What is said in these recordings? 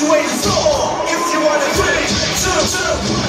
you waiting for? If you wanna bring, jump, jump.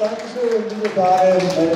Thank 哎